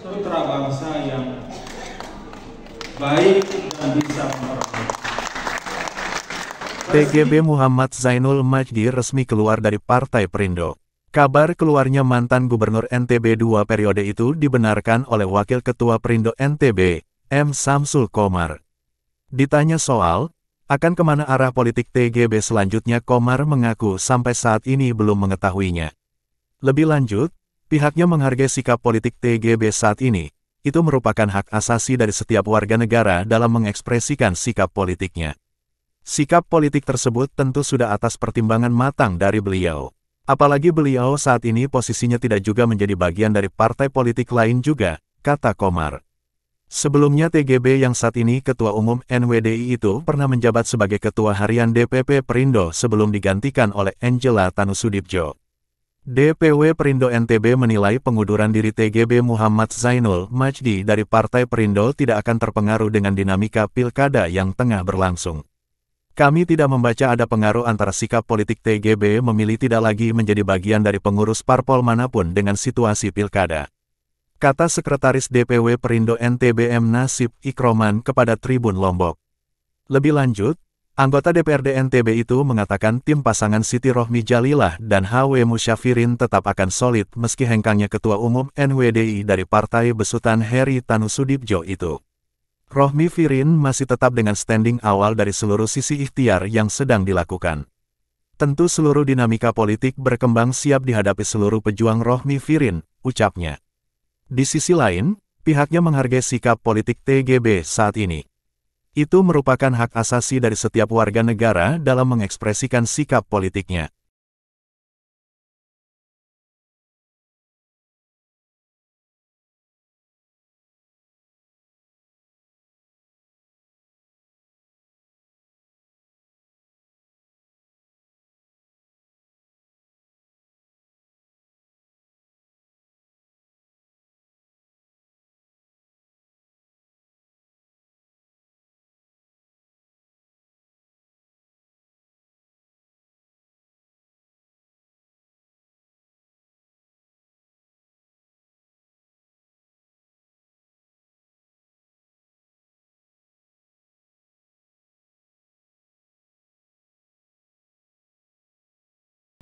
putra bangsa yang baik dan bisa. TGB Muhammad Zainul Majdi resmi keluar dari Partai Perindo. Kabar keluarnya mantan Gubernur NTB dua periode itu dibenarkan oleh Wakil Ketua Perindo NTB, M. Samsul Komar. Ditanya soal, akan ke mana arah politik TGB selanjutnya Komar mengaku sampai saat ini belum mengetahuinya. Lebih lanjut, pihaknya menghargai sikap politik TGB saat ini, itu merupakan hak asasi dari setiap warga negara dalam mengekspresikan sikap politiknya. Sikap politik tersebut tentu sudah atas pertimbangan matang dari beliau. Apalagi beliau saat ini posisinya tidak juga menjadi bagian dari partai politik lain juga, kata Komar. Sebelumnya TGB yang saat ini Ketua Umum NWDI itu pernah menjabat sebagai Ketua Harian DPP Perindo sebelum digantikan oleh Angela Tanusudibjo. DPW Perindo NTB menilai pengunduran diri TGB Muhammad Zainul Majdi dari Partai Perindo tidak akan terpengaruh dengan dinamika pilkada yang tengah berlangsung. Kami tidak membaca ada pengaruh antara sikap politik TGB memilih tidak lagi menjadi bagian dari pengurus parpol mana pun dengan situasi pilkada. Kata Sekretaris DPW Perindo NTBM Nasib Ikroman kepada Tribun Lombok. Lebih lanjut, anggota DPRD NTB itu mengatakan tim pasangan Siti Rohmi Jalilah dan HW Musyafirin tetap akan solid meski hengkangnya Ketua Umum NWDI dari Partai Besutan Heri Tanusudibjo itu. Rohmi Firin masih tetap dengan standing awal dari seluruh sisi ikhtiar yang sedang dilakukan. Tentu seluruh dinamika politik berkembang siap dihadapi seluruh pejuang Rohmi Firin, ucapnya. Di sisi lain, pihaknya menghargai sikap politik TGB saat ini. Itu merupakan hak asasi dari setiap warga negara dalam mengekspresikan sikap politiknya.